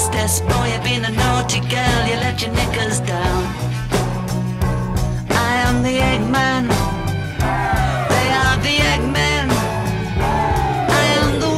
hostess Boy, you've been a naughty girl. You let your knickers down. I am the Eggman. They are the Eggmen. I am the